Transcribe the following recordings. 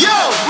Yo!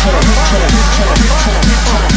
Chillin', chillin', chillin', chillin', chillin',